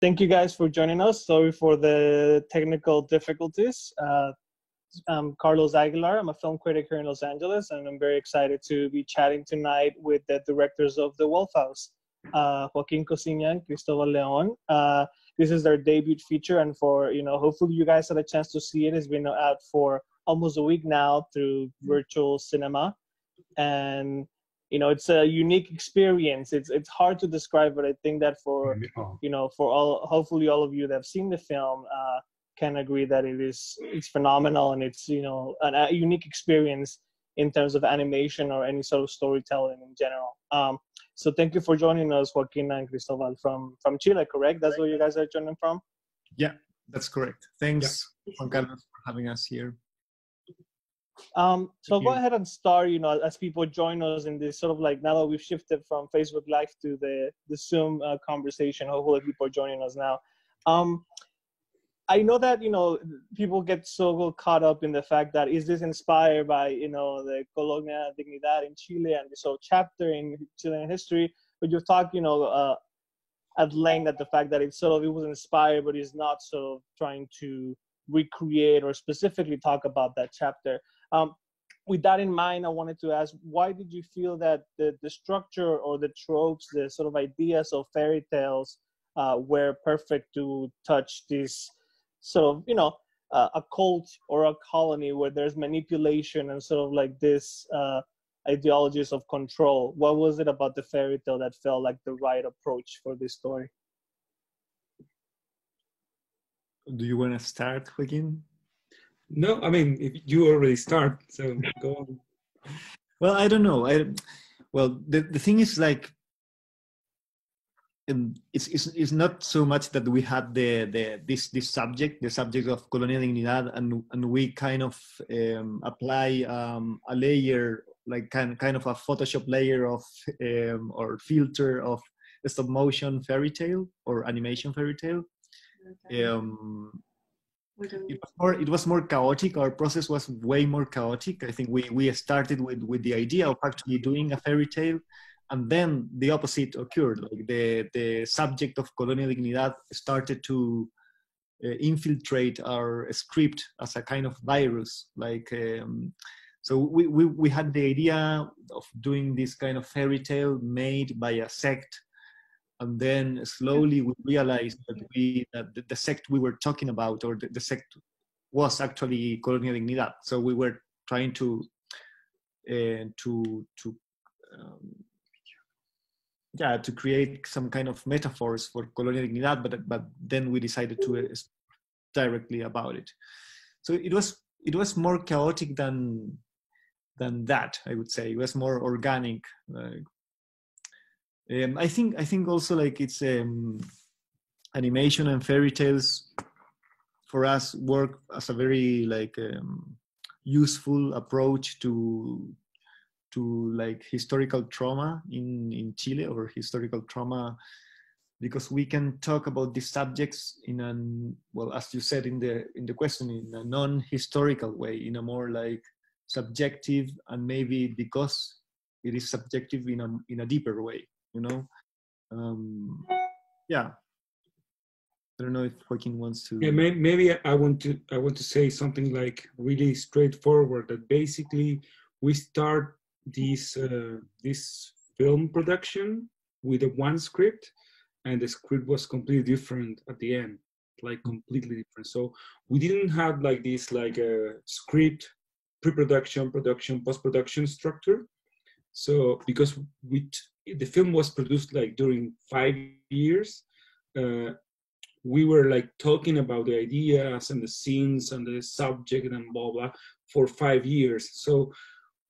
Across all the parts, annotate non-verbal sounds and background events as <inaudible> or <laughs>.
thank you guys for joining us. Sorry for the technical difficulties. Uh, I'm Carlos Aguilar. I'm a film critic here in Los Angeles, and I'm very excited to be chatting tonight with the directors of The Wolf House, uh, Joaquin Cociña and Cristobal Leon. Uh, this is their debut feature, and for you know, hopefully you guys had a chance to see it. It's been out for almost a week now through virtual cinema, and you know it's a unique experience. It's it's hard to describe but i think that for you know for all hopefully all of you that have seen the film uh, can agree that it is it's phenomenal and it's you know an, a unique experience in terms of animation or any sort of storytelling in general. Um, so thank you for joining us joaquin and cristobal from from chile correct? That's where you guys are joining from? Yeah that's correct. Thanks yeah. juan carlos for having us here um, so go ahead and start, you know, as people join us in this sort of like now that we've shifted from Facebook Live to the the Zoom uh, conversation. Hopefully, people are joining us now. Um, I know that you know people get so caught up in the fact that is this inspired by you know the Colonia Dignidad in Chile and this whole chapter in Chilean history, but you've talked you know uh, at length at the fact that it's sort of it was inspired, but it's not sort of trying to recreate or specifically talk about that chapter. Um, with that in mind, I wanted to ask, why did you feel that the, the structure or the tropes, the sort of ideas of fairy tales uh, were perfect to touch this sort of, you know, uh, a cult or a colony where there's manipulation and sort of like this uh, ideologies of control? What was it about the fairy tale that felt like the right approach for this story? Do you want to start, Joaquin? No, I mean, you already start, so go on. Well, I don't know. I well, the the thing is like, um, it's, it's it's not so much that we had the the this this subject, the subject of Colonia Dignidad, and and we kind of um, apply um, a layer, like kind kind of a Photoshop layer of um, or filter of stop motion fairy tale or animation fairy tale. Okay. Um, it was more it was more chaotic. Our process was way more chaotic. I think we we started with with the idea of actually doing a fairy tale and then the opposite occurred. Like the the subject of Colonia Dignidad started to uh, infiltrate our script as a kind of virus. Like um, so we, we we had the idea of doing this kind of fairy tale made by a sect and then slowly we realized that we that the, the sect we were talking about or the, the, sect was actually Colonia Dignidad. So we were trying to uh, to to um, yeah to create some kind of metaphors for Colonia Dignidad, but but then we decided to uh, directly about it. So it was it was more chaotic than than that. I would say it was more organic. Um, I think I think also like it's um, animation and fairy tales for us work as a very like um, useful approach to to like historical trauma in in Chile or historical trauma because we can talk about these subjects in an well as you said in the in the question in a non-historical way in a more like subjective and maybe because it is subjective in a in a deeper way you know? Um, yeah. I don't know if joaquin wants to yeah maybe i want to i want to say something like really straightforward that basically we start this uh, this film production with a one script and the script was completely different at the end like completely different. So we didn't have like this like a script pre-production production post-production structure. So because we the film was produced like during five years. Uh, we were like talking about the ideas and the scenes and the subject and blah blah for five years. So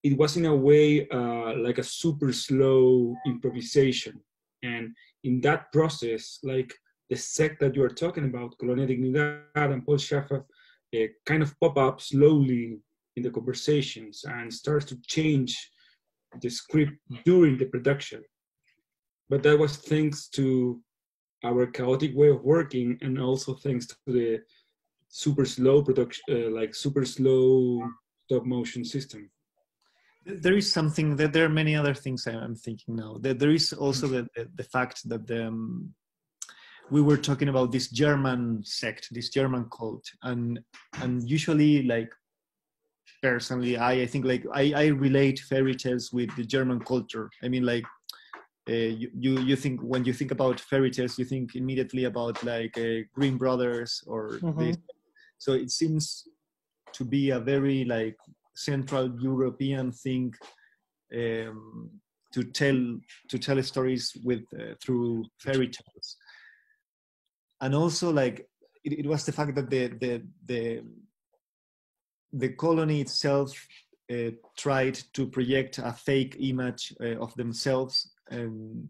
it was in a way uh, like a super slow improvisation. And in that process like the sect that you are talking about colonia dignidad and paul Schafer, uh, kind of pop up slowly in the conversations and starts to change the script during the production. But that was thanks to our chaotic way of working and also thanks to the super slow production, uh, like super slow stop motion system. There is something that there are many other things I'm thinking now. That there is also the, the, the fact that the, um, we were talking about this German sect, this German cult, and and usually like personally, I I think like I I relate fairy tales with the German culture. I mean like. Uh, you, you you think when you think about fairy tales, you think immediately about like uh, Grimm Brothers or mm-hmm. this. So it seems to be a very like Central European thing um, to tell to tell stories with uh, through fairy tales and also like it, it, was the fact that the the the the colony itself uh, tried to project a fake image uh, of themselves um,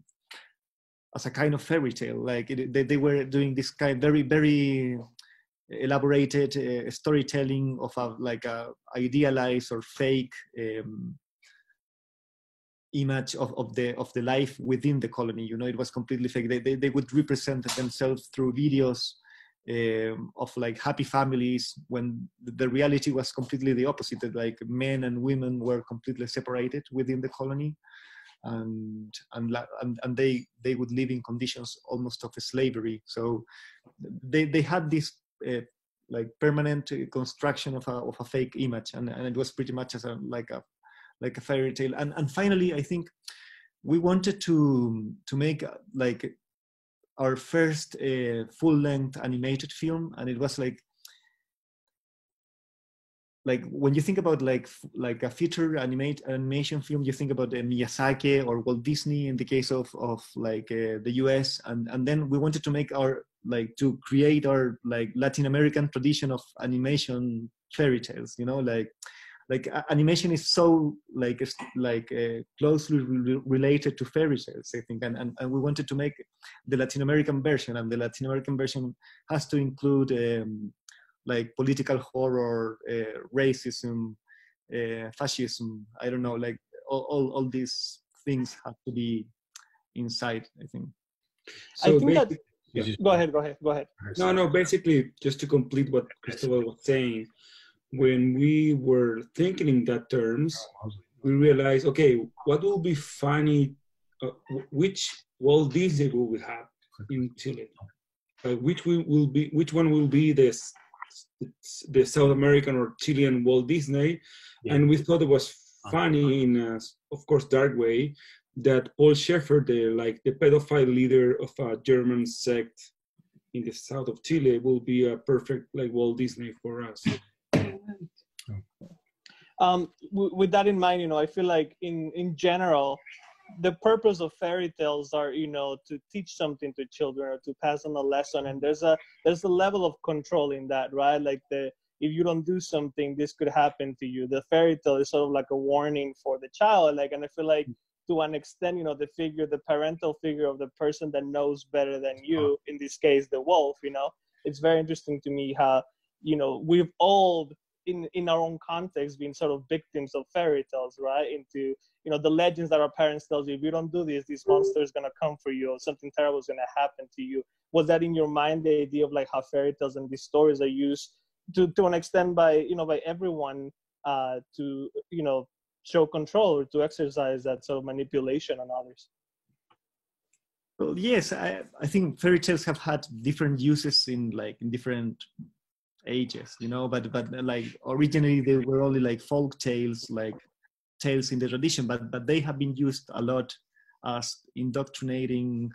as a kind of fairy tale. Like it, they, they were doing this kind very very elaborated uh, storytelling of a like a idealized or fake um, image of, of the of the life within the colony. You know it was completely fake. They, they, they would represent themselves through videos um, of like happy families when the reality was completely the opposite that like men and women were completely separated within the colony. And and and, and they they would live in conditions almost of slavery. So they they had this uh, like permanent construction of a, of a fake image. And, and it was pretty much as a like a like a fairy tale. And and finally i think we wanted to to make like our first uh, full length animated film and it was like like when you think about like like a feature animate animation film you think about uh, miyazaki or walt disney in the case of of like uh, the us and and then we wanted to make our like to create our like latin american tradition of animation fairy tales you know like like animation is so like like uh, closely re- related to fairy tales i think and, and, and we wanted to make the latin american version and the latin american version has to include um, like political horror uh, racism uh, fascism i don't know like all, all, all these things have to be inside i think so i think that yeah. go ahead go ahead go ahead no no basically just to complete what cristobal was saying when we were thinking in that terms, we realized, okay, what will be funny? Uh, which Walt Disney will we have in Chile? Uh, which will be which one will be the the South American or Chilean Walt Disney? Yeah. And we thought it was funny in a, of course, dark way that Paul Schaefer, the like the pedophile leader of a German sect in the south of Chile, will be a perfect like Walt Disney for us um, w- with that in mind, you know, I feel like in in general, the purpose of fairy tales are, you know, to teach something to children or to pass on a lesson. And there's a there's a level of control in that, right? Like the if you don't do something, this could happen to you. The fairy tale is sort of like a warning for the child. Like, and I feel like to an extent, you know, the figure, the parental figure of the person that knows better than you, in this case, the wolf, you know, it's very interesting to me how, you know, we've all in in our own context being sort of victims of fairy tales right? Into you know the legends that our parents tell you if you don't do this this monster is going to come for you or something terrible is going to happen to you. Was that in your mind the idea of like how fairy tales and these stories are used to to an extent by you know by everyone uh to you know show control or to exercise that sort of manipulation on others? Well yes i i think fairy tales have had different uses in like in different ages you know but but like originally they were only like folk tales like tales in the tradition but but they have been used a lot as indoctrinating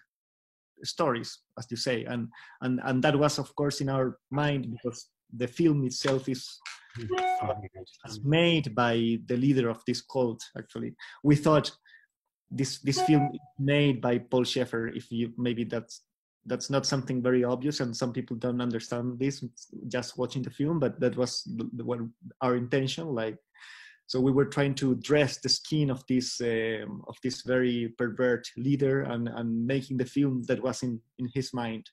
stories as you say. And and and that was of course in our mind because the film itself is made by the leader of this cult actually. We thought this this film made by paul schaefer if you maybe that's that's not something very obvious and some people don't understand this just watching the film but that was what our intention like so we were trying to dress the skin of this um, of this very pervert leader and and making the film that was in in his mind.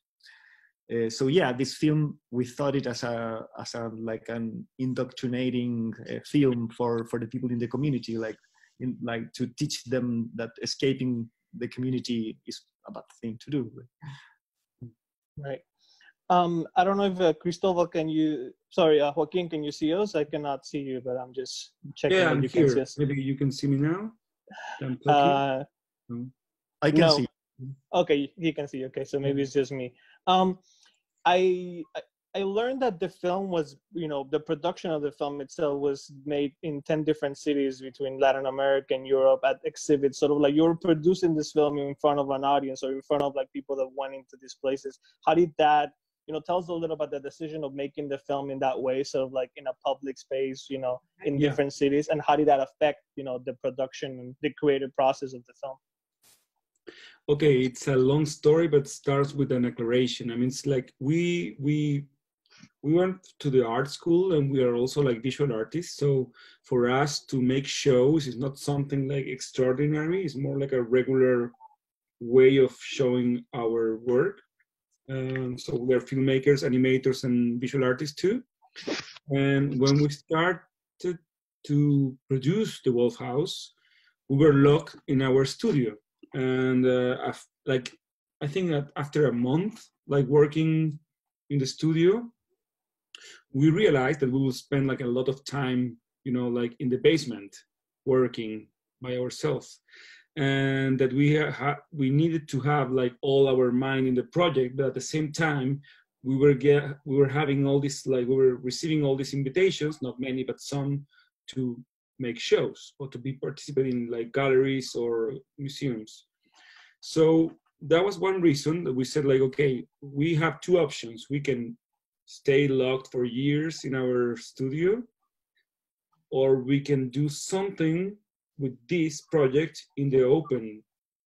Uh, so yeah this film we thought it as a as a like an indoctrinating uh, film for for the people in the community like in like to teach them that escaping the community is a bad thing to do Right. Um, I don't know if uh, Cristobal, can you? Sorry, uh, Joaquin, can you see us? I cannot see you, but I'm just checking. Yeah, I'm you here. Can see Maybe you can see me now. Uh, I can no. see. Okay, he can see. Okay, so maybe it's just me. Um, I I learned that the film was, you know, the production of the film itself was made in 10 different cities between Latin America and Europe at exhibits. Sort of like you're producing this film in front of an audience or in front of like people that went into these places. How did that, you know, tell us a little about the decision of making the film in that way, sort of like in a public space, you know, in yeah. different cities, and how did that affect, you know, the production and the creative process of the film? Okay, it's a long story, but starts with an declaration. I mean, it's like we we we went to the art school and we are also like visual artists. So for us to make shows is not something like extraordinary. It's more like a regular way of showing our work. Um, so we're filmmakers animators and visual artists too. And when we started to produce the wolf house we were locked in our studio. And uh, like i think that after a month like working in the studio we realized that we will spend like a lot of time you know like in the basement working by ourselves. And that we ha- we needed to have like all our mind in the project but at the same time we were get we were having all this like we were receiving all these invitations not many but some to make shows or to be participating in like galleries or museums. So that was one reason that we said like okay we have two options. We can stay locked for years in our studio or we can do something with this project in the open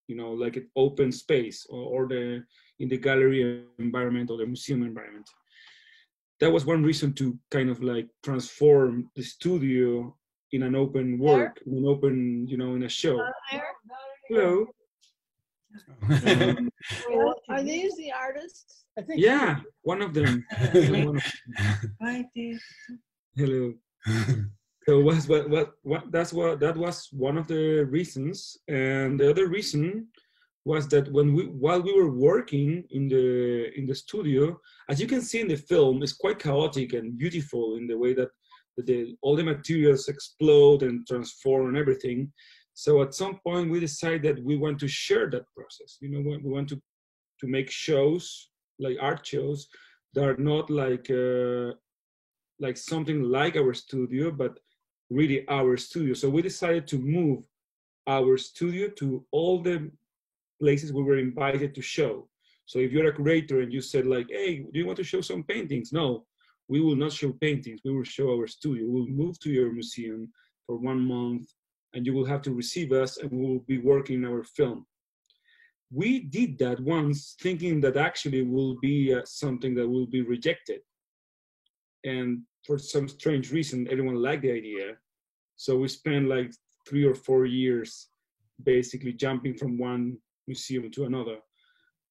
you know like an open space or, or the in the gallery environment or the museum environment. That was one reason to kind of like transform the studio in an open work in an open you know in a show. Hello um, <laughs> are these the artists? I think. Yeah, one of them. <laughs> Hi, Hello. So was what, what what that's what that was one of the reasons, and the other reason was that when we while we were working in the in the studio, as you can see in the film, it's quite chaotic and beautiful in the way that the all the materials explode and transform and everything. So at some point we decided that we want to share that process. You know, we want to to make shows like art shows that are not like uh, like something like our studio, but really our studio. So we decided to move our studio to all the places we were invited to show. So if you're a curator and you said like, "Hey, do you want to show some paintings?" No, we will not show paintings. We will show our studio. We'll move to your museum for one month and you will have to receive us and we will be working our film. We did that once thinking that actually will be uh, something that will be rejected. And for some strange reason, everyone liked the idea. So we spent like three or four years basically jumping from one museum to another.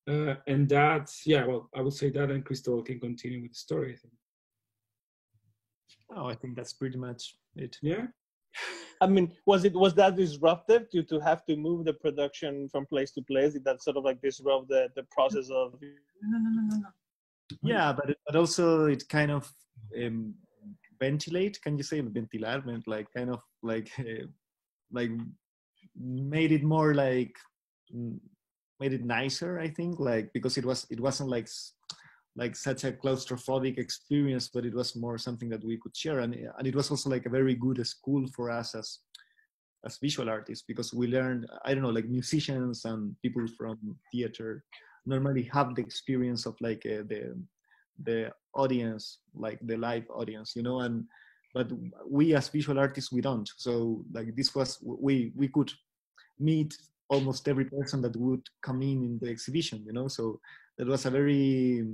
Uh, and that, yeah, well, I would say that and Cristobal can continue with the story. I think. Oh, I think that's pretty much it. Yeah. I mean, was it was that disruptive to to have to move the production from place to place? Did that sort of like disrupt the the process of? No, no, no, no, no. Yeah, but it, but also it kind of um, ventilate. Can you say ventilar? Like kind of like uh, like made it more like mm, made it nicer. I think like because it was it wasn't like like such a claustrophobic experience, but it was more something that we could share. And, and it was also like a very good school for us as, as visual artists because we learned, I don't know, like musicians and people from theater normally have the experience of like uh, the, the audience, like the live audience, you know, and, but we as visual artists, we don't. So like this was, we, we could meet almost every person that would come in in the exhibition, you know, so that was a very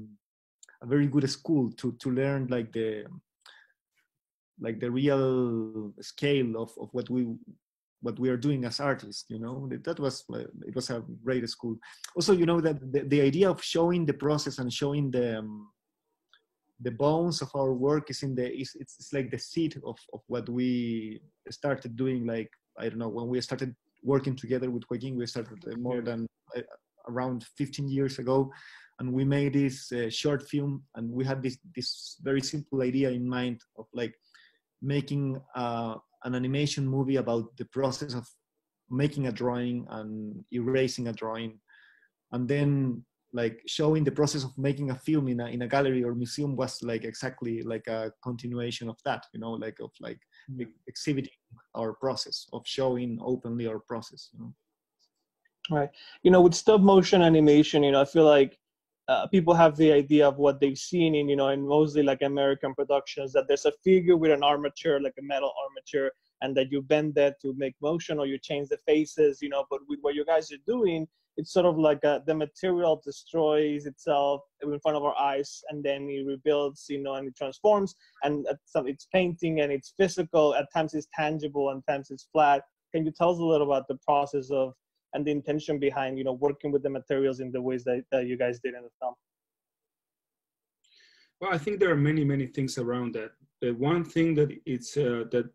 a very good school to to learn like the like the real scale of, of what we what we are doing as artists you know? That was it was a great school. Also you know that the, the idea of showing the process and showing the um, the bones of our work is in the is it's, it's like the seed of, of what we started doing like i don't know when we started working together with Joaquin we started more than uh, around 15 years ago and we made this uh, short film and we had this this very simple idea in mind of like making uh, an animation movie about the process of making a drawing and erasing a drawing and then like showing the process of making a film in a in a gallery or museum was like exactly like a continuation of that you know like of like Mm. exhibiting our process of showing openly our process you know Right. You know, with stop motion animation, you know, I feel like uh, people have the idea of what they've seen in, you know, in mostly like American productions that there's a figure with an armature, like a metal armature, and that you bend that to make motion or you change the faces, you know. But with what you guys are doing, it's sort of like a, the material destroys itself in front of our eyes and then it rebuilds, you know, and it transforms. And it's painting and it's physical. At times it's tangible, and times it's flat. Can you tell us a little about the process of and the intention behind you know working with the materials in the ways that, that you guys did in the film? Well i think there are many many things around that. The one thing that it's uh, that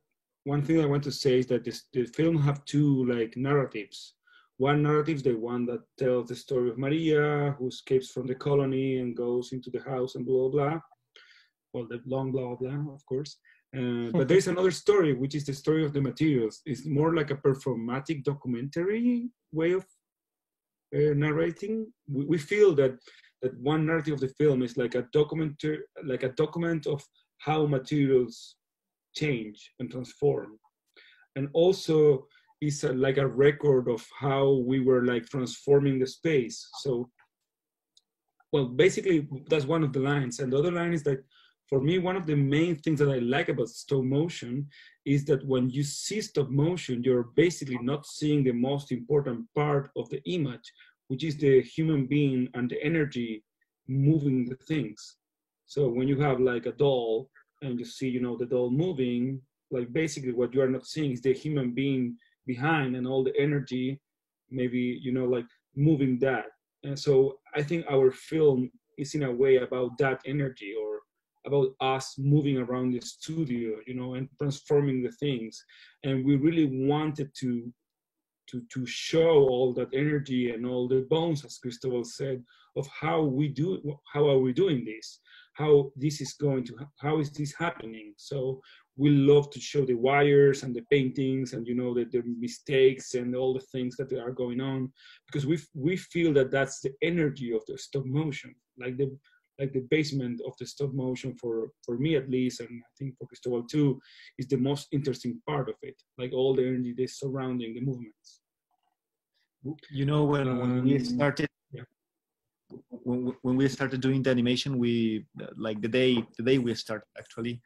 one thing i want to say is that this, the film have two like narratives. One narrative is the one that tells the story of maria who escapes from the colony and goes into the house and blah blah blah. Well the long blah blah of course uh, but there's another story, which is the story of the materials. It's more like a performatic documentary way of uh, narrating. We, we, feel that that one narrative of the film is like a document, like a document of how materials change and transform, and also is a, like a record of how we were like transforming the space. So, well, basically that's one of the lines, and the other line is that for me, one of the main things that I like about stop motion is that when you see stop motion, you're basically not seeing the most important part of the image, which is the human being and the energy moving the things. So when you have like a doll and you see, you know, the doll moving, like basically what you are not seeing is the human being behind and all the energy, maybe, you know, like moving that. And so I think our film is in a way about that energy or about us moving around the studio, you know, and transforming the things. And we really wanted to to to show all that energy and all the bones, as Cristobal said, of how we do how are we doing this, how this is going to how is this happening. So we love to show the wires and the paintings and you know the, the mistakes and all the things that are going on because we we feel that that's the energy of the stop motion like the like the basement of the stop motion for for me at least and i think for cristobal too is the most interesting part of it like all the energy that's surrounding the movements you know when, um, when we um, started yeah. when, when we started doing the animation we like the day the day we started actually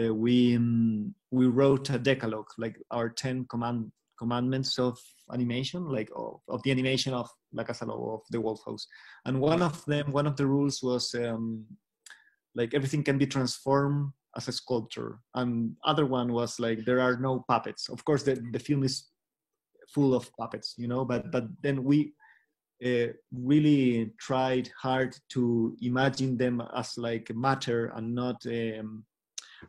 uh, we um, we wrote a decalogue like our 10 command commandments of animation, like of, of the animation of La Casa Lobo, of the Wolf House. And one of them, one of the rules was um, like everything can be transformed as a sculpture. And other one was like there are no puppets. Of course, the, the film is full of puppets, you know, but but then we uh, really tried hard to imagine them as like matter and not um,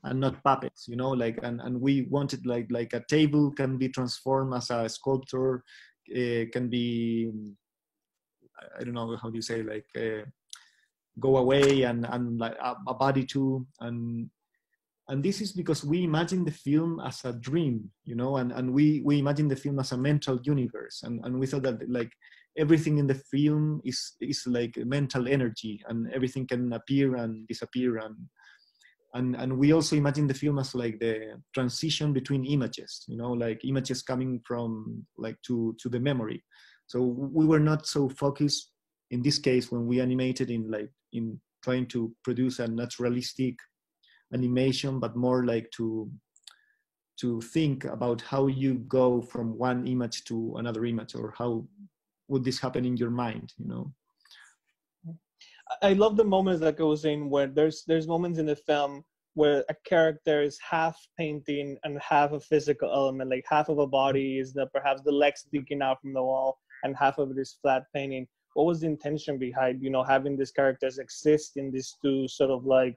and not puppets you know like and, and we wanted like like a table can be transformed as a sculpture uh, can be i don't know how do you say like uh, go away and and like a, a, body too and and this is because we imagine the film as a dream you know and and we we imagine the film as a mental universe and and we thought that like everything in the film is is like mental energy and everything can appear and disappear and and and we also imagine the film as like the transition between images you know like images coming from like to to the memory so we were not so focused in this case when we animated in like in trying to produce a naturalistic animation but more like to to think about how you go from one image to another image or how would this happen in your mind you know? I love the moments that goes in where there's there's moments in the film where a character is half painting and half a physical element, like half of a body is the perhaps the legs sticking out from the wall and half of it is flat painting. What was the intention behind you know having these characters exist in these two sort of like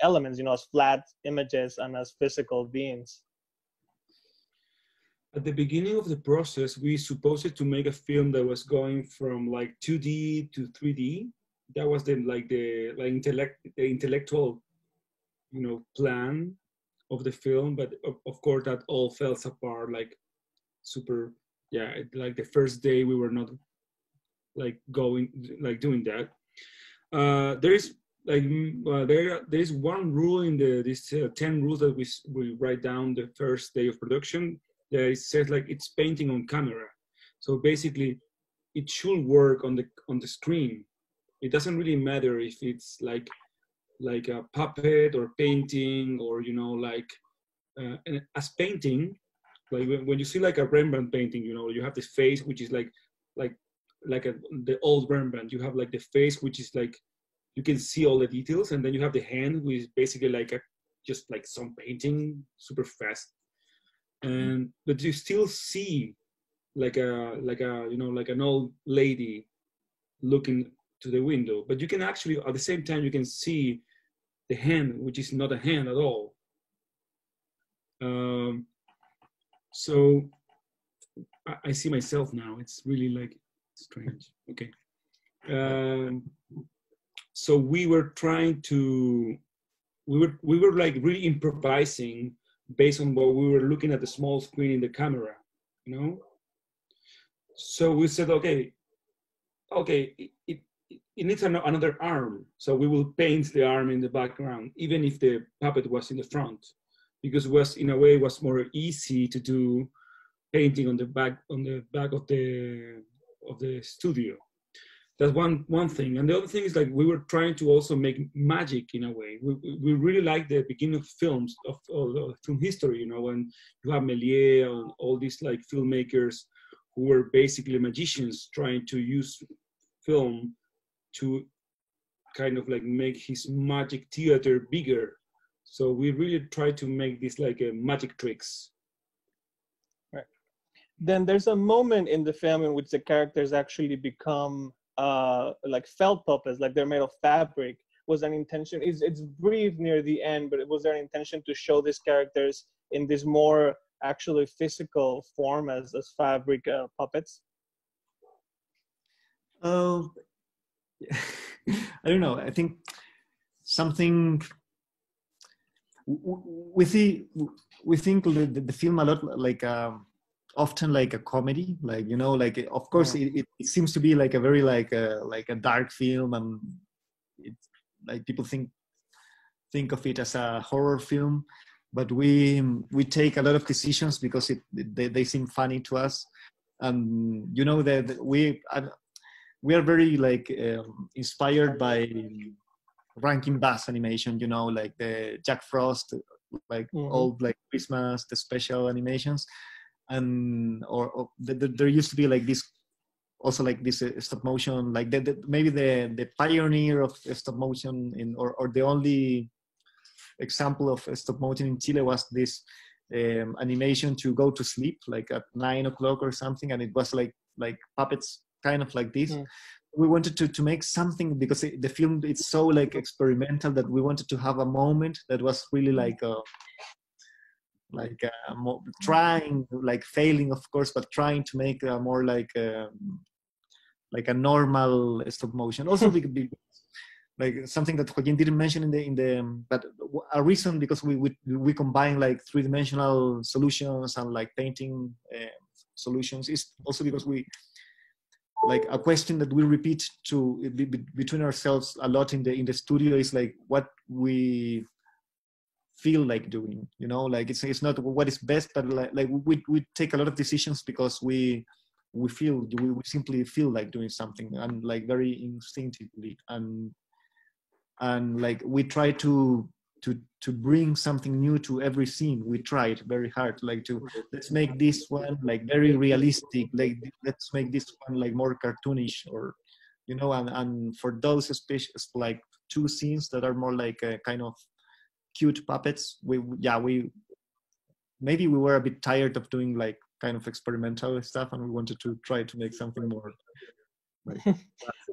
elements, you know, as flat images and as physical beings? At the beginning of the process, we supposed to make a film that was going from like 2D to 3D that was the like the like intellect the intellectual you know plan of the film but of, of course that all fell apart like super yeah like the first day we were not like going like doing that. Uh, there is like uh, there there is one rule in the these uh, 10 rules that we we write down the first day of production that it says like it's painting on camera so basically it should work on the on the screen it doesn't really matter if it's like like a puppet or painting or you know like uh, as painting like when, when you see like a rembrandt painting you know you have this face which is like like like a, the old rembrandt. You have like the face which is like you can see all the details and then you have the hand which is basically like a just like some painting super fast. And but you still see like a like a you know like an old lady looking to the window. But you can actually at the same time you can see the hand which is not a hand at all. Um, so I, I see myself now. It's really like strange. Okay. Um, so we were trying to we were we were like really improvising based on what we were looking at the small screen in the camera you know? So we said okay okay it, it, it needs an, another arm. So we will paint the arm in the background even if the puppet was in the front because it was in a way was more easy to do painting on the back on the back of the of the studio. That's one one thing. And the other thing is like we were trying to also make magic in a way. We, we really like the beginning of films of, of, film history you know when you have Méliès and all these like filmmakers who were basically magicians trying to use film to kind of like make his magic theater bigger so we really try to make this like a magic tricks right then there's a moment in the film in which the characters actually become uh, like felt puppets, like they're made of fabric, was an intention. It's, it's brief near the end, but it was there an intention to show these characters in this more actually physical form as, as fabric uh, puppets? Oh, <laughs> I don't know. I think something we see we think the, the film a lot like um, often like a comedy like you know like of course yeah. it, it, seems to be like a very like a like a dark film and it's like people think think of it as a horror film but we we take a lot of decisions because it they, they seem funny to us and you know that we we are very like um, inspired by Rankin Bass animation you know like the Jack Frost like mm-hmm. old like Christmas the special animations and or, or the, the, there used to be like this also like this uh, stop motion like the, the, maybe the the pioneer of stop motion in or, or the only example of stop motion in chile was this um, animation to go to sleep like at nine o'clock or something and it was like like puppets kind of like this mm. We wanted to to make something because it, the film it's so like experimental that we wanted to have a moment that was really mm. like a like uh, more, trying like failing of course but trying to make a more like um, like a normal stop motion also <laughs> be, like something that Joaquin didn't mention in the in the um, but a reason because we we, we combine like three-dimensional solutions and like painting uh, solutions is also because we like a question that we repeat to between ourselves a lot in the in the studio is like what we feel like doing you know? Like it's it's not what is best but like, like we we take a lot of decisions because we we feel we, we simply feel like doing something and like very instinctively. And and like we try to to to bring something new to every scene we tried very hard like to let's make this one like very realistic like let's make this one like more cartoonish or you know and and for those species like two scenes that are more like a kind of cute puppets. We yeah we maybe we were a bit tired of doing like kind of experimental stuff, and we wanted to try to make something more. <laughs>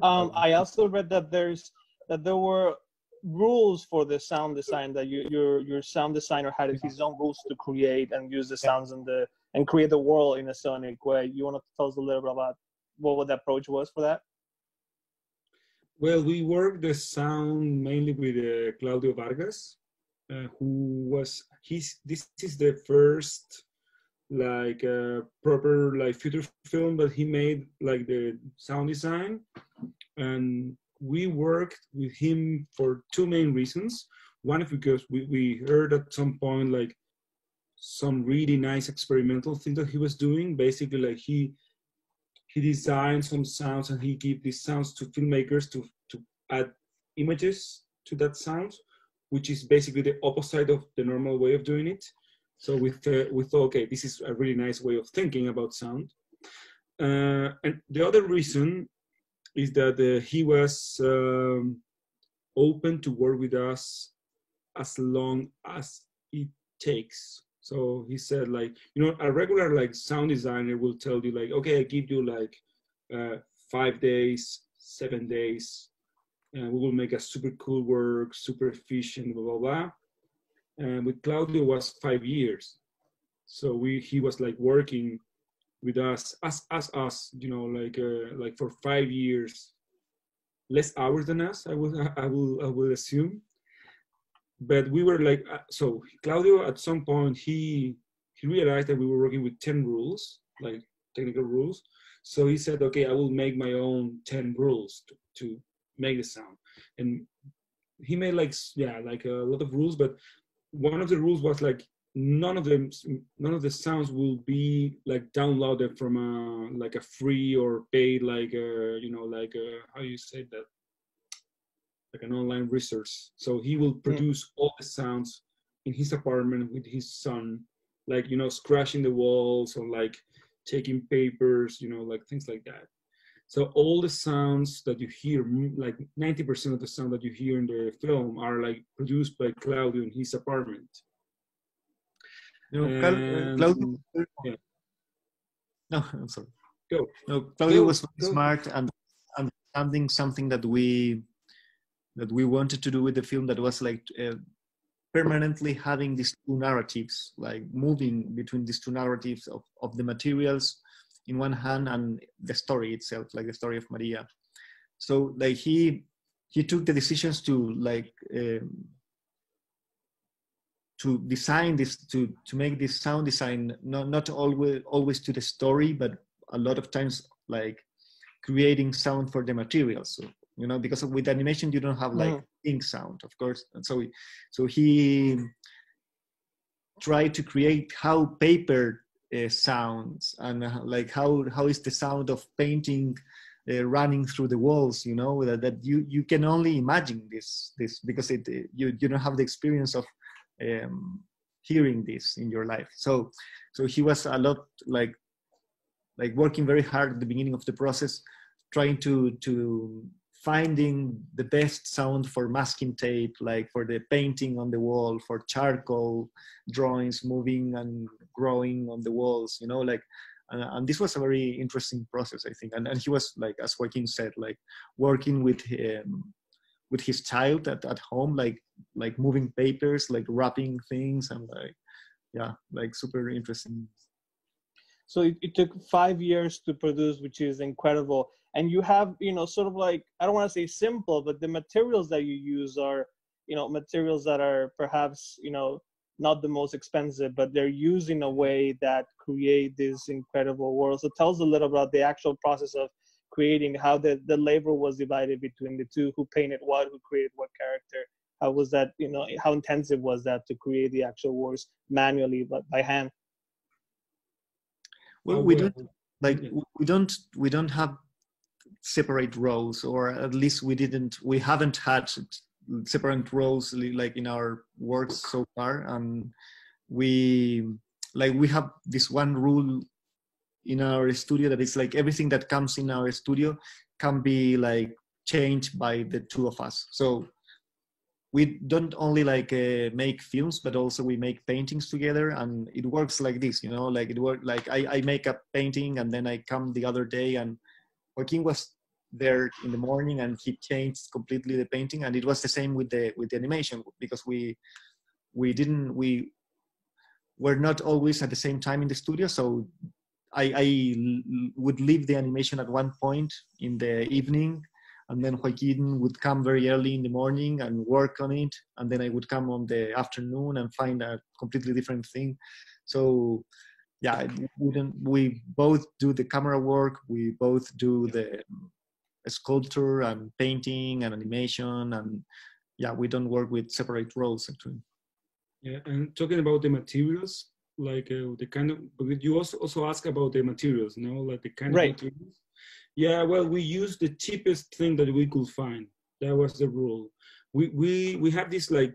um, I also read that there's that there were rules for the sound design that you, your your sound designer had his own rules to create and use the sounds and the and create the world in a sonic way. You want to tell us a little bit about what, what the approach was for that? Well, we worked the sound mainly with uh, Claudio Vargas, uh, who was he's this is the first like a proper like feature film that he made like the sound design and we worked with him for two main reasons. One is because we, we heard at some point like some really nice experimental thing that he was doing. Basically like he he designed some sounds and he gave these sounds to filmmakers to to add images to that sound which is basically the opposite of the normal way of doing it. So we, th- we thought, okay, this is a really nice way of thinking about sound. Uh, and the other reason is that uh, he was um, open to work with us as long as it takes. So he said, like, you know, a regular like sound designer will tell you, like, okay, I give you like uh, five days, seven days, and we will make a super cool work, super efficient, blah blah blah and with Claudio was five years. So we he was like working with us as as us, you know, like uh, like for five years, less hours than us. I will I will I will assume. But we were like uh, so Claudio at some point he he realized that we were working with ten rules, like technical rules. So he said, okay, I will make my own ten rules to, to make the sound. And he made like yeah like a lot of rules, but one of the rules was like none of them none of the sounds will be like downloaded from a like a free or paid like a, you know like a, how you say that like an online resource so he will hmm. produce mm. all the sounds in his apartment with his son like you know scratching the walls or like taking papers you know like things like that so all the sounds that you hear, like 90% of the sound that you hear in the film are like produced by Claudio in his apartment. You know, Claudio, yeah. no, I'm sorry. Go. No, Claudio Go. was Go. smart and understanding something that we that we wanted to do with the film that was like uh, permanently having these two narratives, like moving between these two narratives of, of the materials in one hand and the story itself like the story of maria so like he he took the decisions to like um, to design this to to make this sound design not not always always to the story but a lot of times like creating sound for the materials so you know because with animation you don't have like mm. ink sound of course and so so he tried to create how paper uh, sounds and uh, like how how is the sound of painting uh, running through the walls you know that, that you you can only imagine this this because it you you don't have the experience of um, hearing this in your life so so he was a lot like like working very hard at the beginning of the process trying to to finding the best sound for masking tape, like for the painting on the wall, for charcoal drawings moving and growing on the walls, you know, like, and, this was a very interesting process, I think. And, and he was like, as Joaquin said, like working with him, with his child at, at home, like, like moving papers, like wrapping things and like, yeah, like super interesting. So it, it took five years to produce, which is incredible and you have you know sort of like i don't want to say simple but the materials that you use are you know materials that are perhaps you know not the most expensive but they're used in a way that create this incredible world so tell us a little about the actual process of creating how the, the labor was divided between the two who painted what who created what character. How was that you know how intensive was that to create the actual works manually but by hand? Well we don't like we don't we don't have separate roles or at least we didn't we haven't had separate roles like in our works so far. And we like we have this one rule in our studio that it's like everything that comes in our studio can be like changed by the two of us. So we don't only like uh, make films but also we make paintings together and it works like this you know? Like it work like I, I make a painting and then i come the other day and Joaquin was there in the morning and he changed completely the painting and it was the same with the with the animation because we we didn't we were not always at the same time in the studio so I, I would leave the animation at one point in the evening and then Joaquin would come very early in the morning and work on it and then I would come on the afternoon and find a completely different thing so yeah, we both do the camera work. We both do the sculpture and painting and animation and yeah, we don't work with separate roles actually. Yeah, and talking about the materials, like uh, the kind of, but you also also ask about the materials, you know, like the kind right. of materials. Yeah, well, we use the cheapest thing that we could find. That was the rule. We we we have this like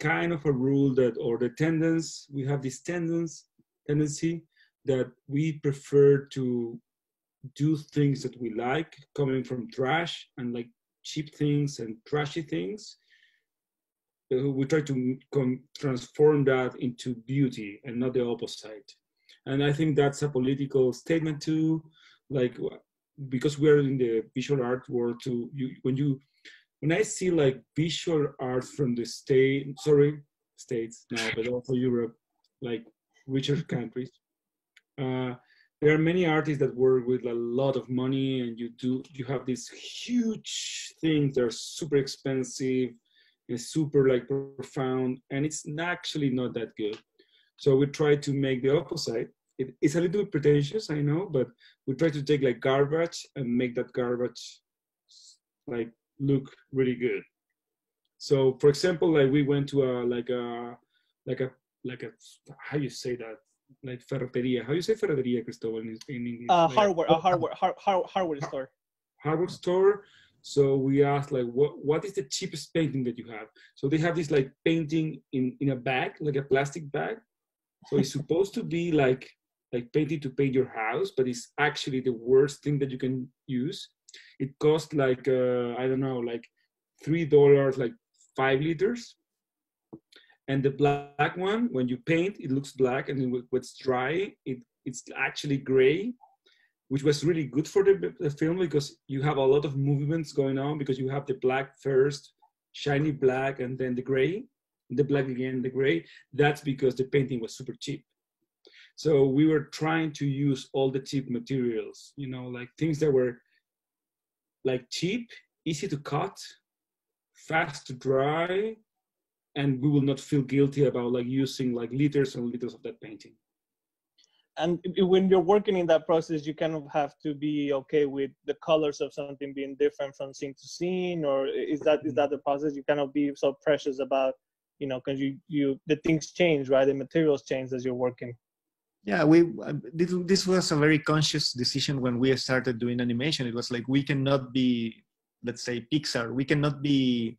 kind of a rule that, or the tendency, we have this tendency tendency that we prefer to do things that we like, coming from trash and like cheap things and trashy things. Uh, we try to transform that into beauty and not the opposite. And I think that's a political statement too. Like because we're in the visual art world too. You when you when I see like visual art from the state, sorry, states now, but also Europe, like richer countries. Uh, there are many artists that work with a lot of money and you do you have these huge things that are super expensive and super like profound and it's actually not that good so we try to make the opposite it, it's a little bit pretentious i know but we try to take like garbage and make that garbage like look really good so for example like we went to a like a like a like a how you say that like ferreteria. How you say ferreteria, Cristobal, in, in English? Uh, hardware, a hardware, hard, hardware store. Hardware store. So we asked like, what what is the cheapest painting that you have? So they have this like painting in in a bag, like a plastic bag. So it's <laughs> supposed to be like like painting to paint your house, but it's actually the worst thing that you can use. It costs like uh, I don't know, like three dollars, like five liters and the black one when you paint it looks black and then when it's dry it it's actually gray which was really good for the, the, film because you have a lot of movements going on because you have the black first shiny black and then the gray the black again the gray. That's because the painting was super cheap. So we were trying to use all the cheap materials you know like things that were like cheap easy to cut fast to dry and we will not feel guilty about like using like liters and liters of that painting and when you're working in that process you kind of have to be okay with the colors of something being different from scene to scene or is that is that the process? You cannot be so precious about you know because you you the things change right? The materials change as you're working. Yeah we uh, this, this was a very conscious decision when we started doing animation. It was like we cannot be let's say pixar. We cannot be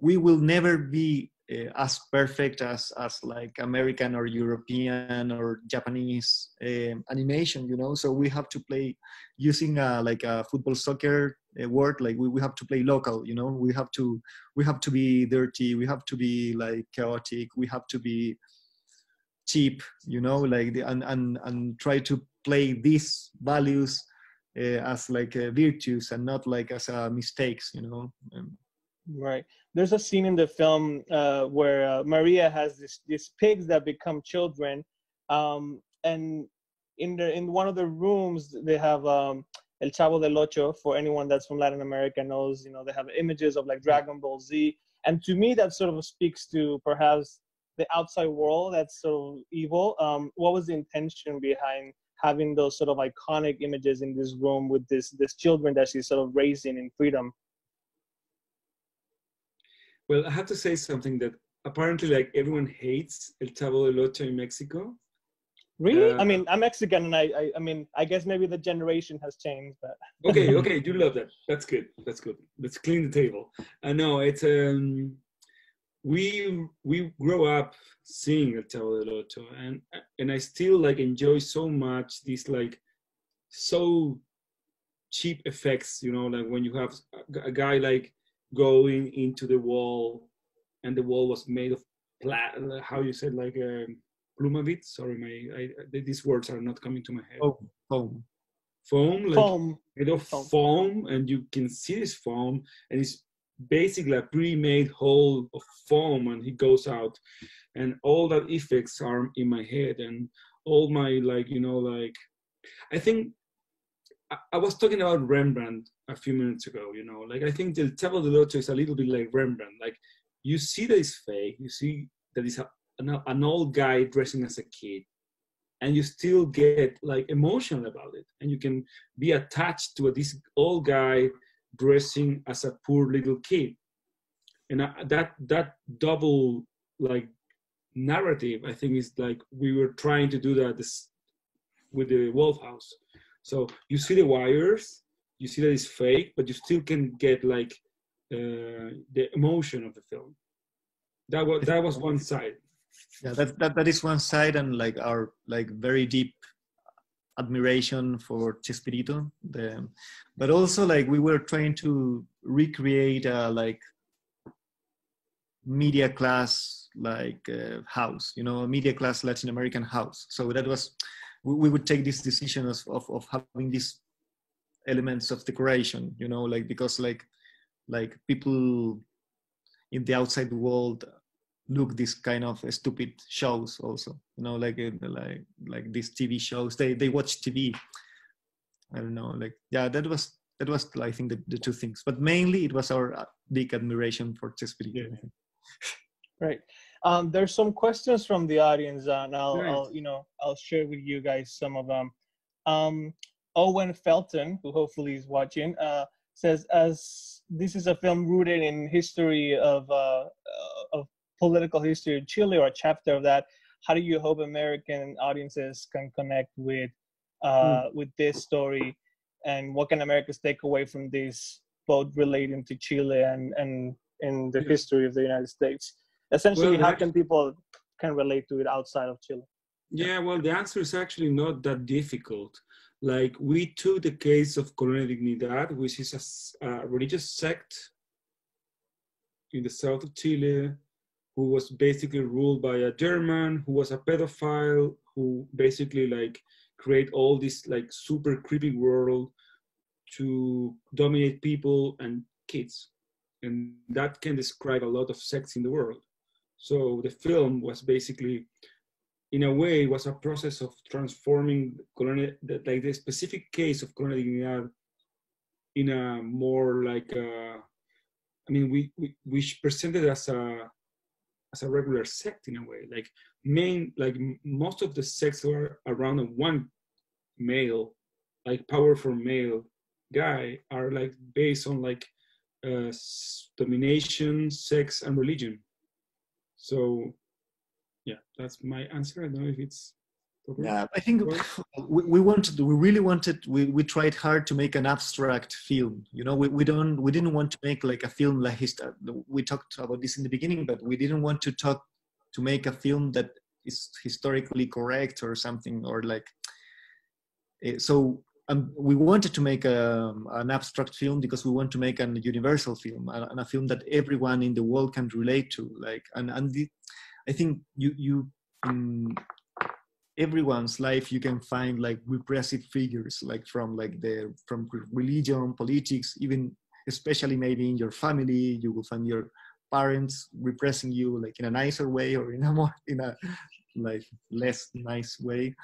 we will never be uh, as perfect as as like American or European or Japanese uh, animation, you know. So we have to play using a, like a football soccer uh, word. Like we, we have to play local, you know. We have to we have to be dirty. We have to be like chaotic. We have to be cheap, you know. Like the, and and and try to play these values uh, as like uh, virtues and not like as uh, mistakes, you know. Um, Right. There's a scene in the film uh, where uh, Maria has this, these pigs that become children, um, and in the in one of the rooms they have um, El Chavo del Ocho. For anyone that's from Latin America knows, you know, they have images of like Dragon Ball Z, and to me that sort of speaks to perhaps the outside world that's sort of evil. Um, what was the intention behind having those sort of iconic images in this room with this this children that she's sort of raising in freedom? Well, I have to say something that apparently, like everyone hates El Chavo del Ocho in Mexico. Really? Uh, I mean, I'm Mexican, and I, I, I, mean, I guess maybe the generation has changed, but. <laughs> okay, okay, you love that. That's good. That's good. Let's clean the table. I know it's um, we we grow up seeing El Chavo del Ocho, and and I still like enjoy so much these like so cheap effects. You know, like when you have a guy like going into the wall, and the wall was made of pla- how you said like a um, plumavit. Sorry, my I, these words are not coming to my head. Oh, foam. Foam, like foam. made of foam. foam, and you can see this foam, and it's basically a pre-made hole of foam, and he goes out, and all that effects are in my head, and all my like you know like, I think I was talking about Rembrandt a few minutes ago, you know, like I think the Chavo del Ocho is a little bit like Rembrandt. Like you see that it's fake, you see that it's a, an, an old guy dressing as a kid. and you still get like emotional about it and you can be attached to this old guy dressing as a poor little kid and uh, that that double like narrative i think is like we were trying to do that this, with the wolf house so you see the wires you see that it's fake but you still can get like uh, the emotion of the film. That was that was one side. Yeah that, that that is one side and like our like very deep admiration for Chespirito the but also like we were trying to recreate a like media class like uh, house you know a media class latin american house. So that was we, we would take this decision of, of, of having these elements of decoration you know like because like like people in the outside world look this kind of stupid shows also you know like like like these tv shows. They they watch tv i don't know like yeah that was that was i think the, the two things. But mainly it was our uh, big admiration for Chespirito. Yeah. right. Um there's some questions from the audience uh, and I'll, I'll you know i'll share with you guys some of them. Um owen felton who hopefully is watching uh says as this is a film rooted in history of uh, of political history of Chile or a chapter of that, how do you hope American audiences can connect with uh, mm. with this story, and what can Americans take away from this, both relating to Chile and and in the history of the United States? Essentially, well, how can people can relate to it outside of Chile? Yeah, well, the answer is actually not that difficult. Like we took the case of Colonia Dignidad, which is a, a religious sect in the south of Chile who was basically ruled by a German who was a pedophile who basically like create all this like super creepy world to dominate people and kids. And that can describe a lot of sex in the world. So the film was basically in a way it was a process of transforming colonia like the specific case of colonia dignidad in a more like uh, I mean we, we we presented as a as a regular sect in a way. Like main, like most of the sects are around one male, like powerful male guy are like based on like uh, domination, sex, and religion. So, yeah, that's my answer. I don't know if it's yeah i think <laughs> we, we wanted we really wanted we, we tried hard to make an abstract film you know we, we don't we didn't want to make like a film like his, we talked about this in the beginning but we didn't want to talk to make a film that is historically correct or something or like eh, so um, we wanted to make a, an abstract film because we want to make an universal film and a, a film that everyone in the world can relate to like and and the, i think you you um, everyone's life you can find like repressive figures like from like the from religion politics even especially maybe in your family you will find your parents repressing you like in a nicer way or in a more in a like less nice way.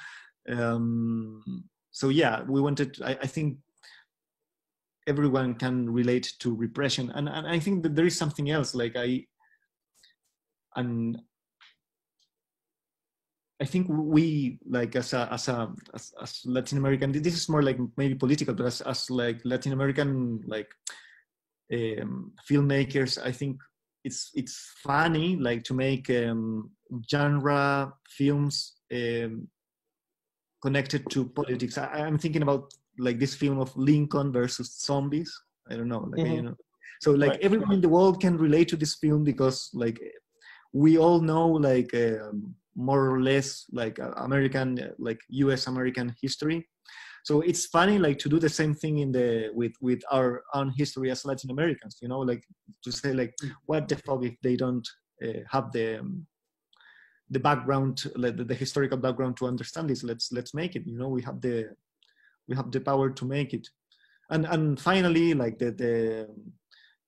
Um so yeah we wanted i, I think everyone can relate to repression. And, and i think that there is something else like i and I think we like as a as a as, as, Latin American. This is more like maybe political, but as, as like Latin American like um, filmmakers, I think it's it's funny like to make um, genre films um, connected to politics. I, am thinking about like this film of Lincoln versus zombies. I don't know, like mm-hmm. you know. So like right. everyone in the world can relate to this film because like we all know like. Um, more or less like uh, American, uh, like U.S. American history. So it's funny, like to do the same thing in the with with our own history as Latin Americans. You know, like to say like, what the fuck if they don't uh, have the um, the background, the, the historical background to understand this? Let's let's make it. You know, we have the we have the power to make it. And and finally, like the the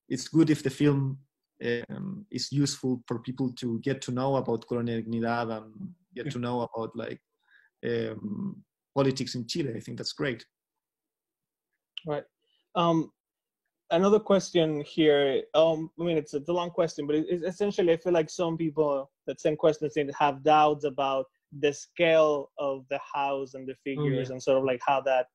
it's good if the film um, is useful for people to get to know about Colonia Dignidad and get to know about like um, politics in Chile. I think that's great. Right. Um, another question here. Um, I mean, it's a, it's a long question, but it's essentially I feel like some people that send questions in have doubts about the scale of the house and the figures yeah. and sort of like how that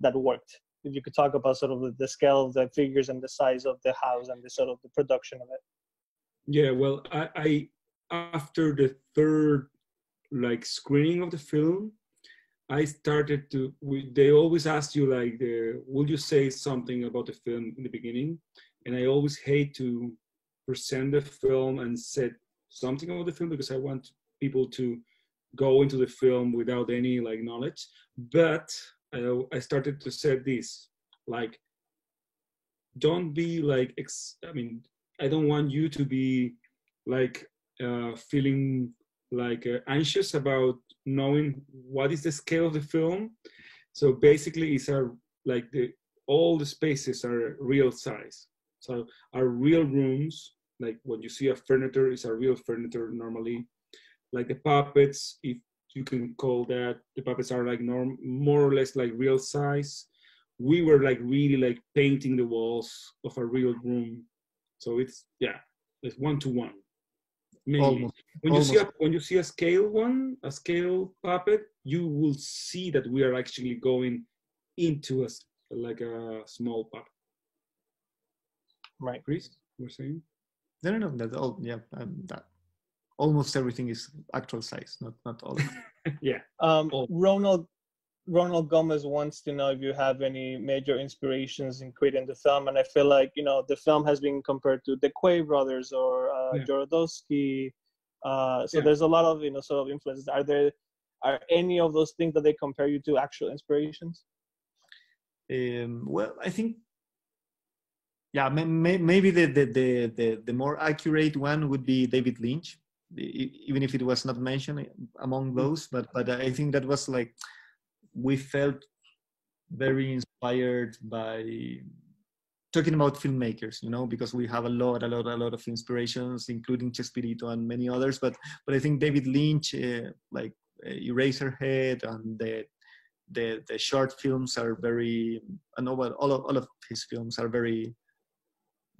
that worked. If you could talk about sort of the, scale of the figures and the size of the house and the sort of the production of it. Yeah, well, I, I after the third like screening of the film, I started to. We, they always ask you like, the, "Will you say something about the film in the beginning?" And I always hate to present the film and said something about the film because I want people to go into the film without any like knowledge. But I, I started to say this, like, don't be like. Ex- I mean, I don't want you to be like uh, feeling like uh, anxious about knowing what is the scale of the film. So basically, it's a like the all the spaces are real size. So are real rooms, like when you see a furniture, is a real furniture normally. Like the puppets, if you can call that, the puppets are like norm, more or less like real size. We were like really like painting the walls of a real room. So it's yeah, it's one to one. Maybe. Almost. When you see a, when you see a scale one, a scale puppet, you will see that we are actually going into a like a small puppet. Right. Chris, you were saying? No, no, no. That's all. Yeah, um, that almost everything is actual size, not not all. <laughs> yeah. Um, Oh. Ronald Ronald Gomez wants to know if you have any major inspirations in creating the film, and I feel like you know the film has been compared to the Quay brothers or uh, Yeah. Jodorowsky. Uh, so Yeah. there's a lot of you know sort of influences. Are there are any of those things that they compare you to actual inspirations? Um, well, I think, yeah, may, may, maybe the, the, the, the, the more accurate one would be David Lynch, even if it was not mentioned among those. But but I think that was like we felt very inspired by talking about filmmakers, you know, because we have a lot, a lot, a lot of inspirations, including Chespirito and many others. But but I think David Lynch, uh, like uh, Eraserhead and the the the short films are very I know all of all of his films are very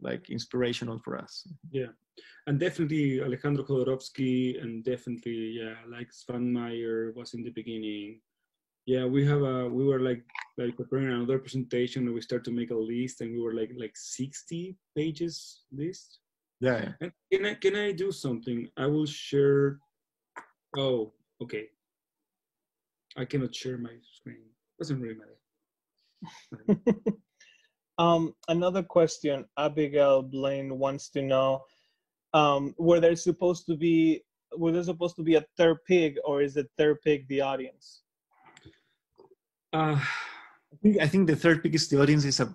like inspirational for us. And definitely Alejandro Jodorowsky and definitely, yeah, like Švankmajer was in the beginning. Yeah, we have a, we were like, like preparing another presentation and we start to make a list and we were like, like 60 pages list. Yeah. And can I can I do something? I will share. Oh, okay. I cannot share my screen. Doesn't really matter. <laughs> Um, another question, Abigail Blaine wants to know: um, Were there supposed to be were there supposed to be a third pig, or is the third pig the audience? Uh, I think I think the third pick is the audience is a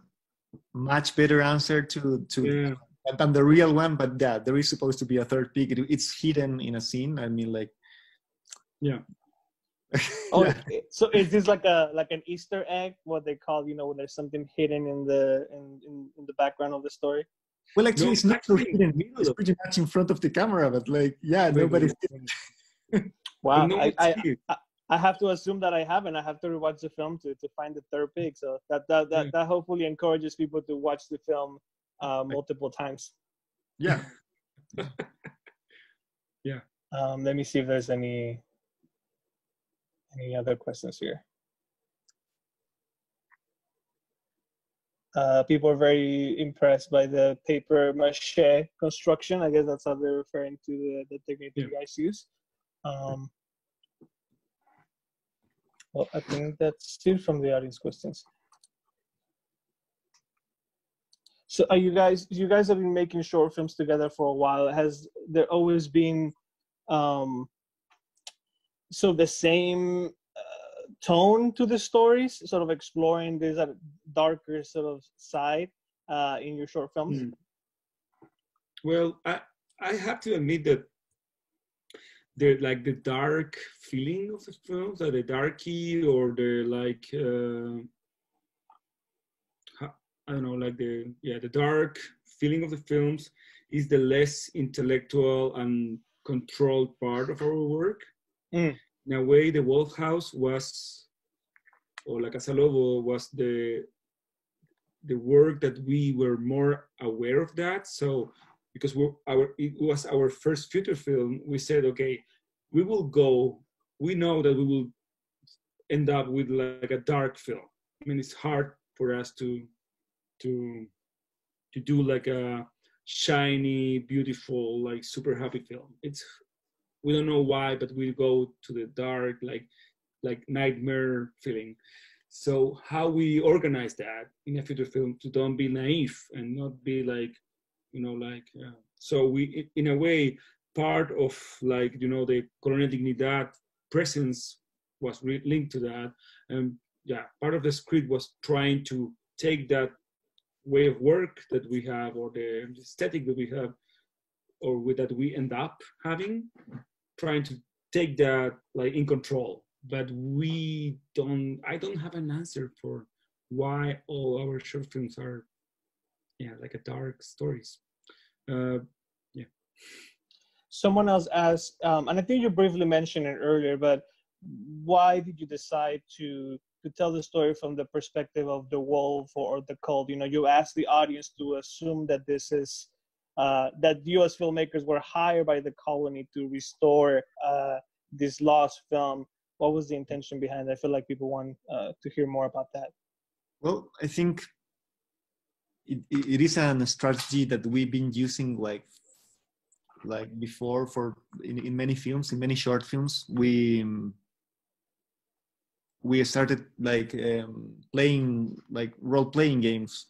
much better answer to to yeah. than the real one. But yeah, there is supposed to be a third pig It, it's hidden in a scene. I mean, like Yeah. <laughs> Oh, yeah. so is this like a like an Easter egg? What they call you know when there's something hidden in the in in, in the background of the story? Well, actually, No, it's not so hidden. It's pretty much in front of the camera, but like, yeah, Wait, nobody's. wait, <laughs> Wow, <laughs> no I, one I. I have to assume that I haven't. I have to rewatch the film to, to find the third pig. So that that that, Yeah. that hopefully encourages people to watch the film uh, multiple times. Yeah. <laughs> Um, let me see if there's any any other questions here. Uh, people are very impressed by the paper mache construction. I guess that's how they're referring to the, the technique that you guys use. Um, well, I think that's it from the audience questions. So are you guys, you guys have been making short films together for a while. Has there always been um, so the same tone to the stories, sort of exploring this uh, darker sort of side uh, in your short films? Mm. Well, I I have to admit that the like the dark feeling of the films, like the darky or the like uh, I don't know, like the yeah the dark feeling of the films is the less intellectual and controlled part of our work. Mm. In a way, the Wolf House was, or La Casa Lobo was the the work that we were more aware of that. So because we our it was our first feature film, we said, okay, we will go we know that we will end up with like a dark film. I mean, it's hard for us to to to do like a shiny, beautiful, like super happy film. It's we don't know why, but we go to the dark, like like nightmare feeling. So how we organize that in a future film to don't be naive and not be like, you know, like uh, so we in a way part of like you know the Colonia Dignidad presence was linked to that and yeah part of the script was trying to take that way of work that we have or the aesthetic that we have or with that we end up having trying to take that like in control. But we don't i don't have an answer for why all our short films are yeah like a dark stories. Uh yeah. Someone else asked um, and i think you briefly mentioned it earlier but why did you decide to to tell the story from the perspective of the wolf or the cult? You know you ask the audience to assume that this is uh, that us filmmakers were hired by the colony to restore uh, this lost film. What was the intention behind it i feel like people want uh, to hear more about that. Well i think it, it is a strategy that we've been using like like before for in, in many films in many short films. We we started like um, playing like role playing games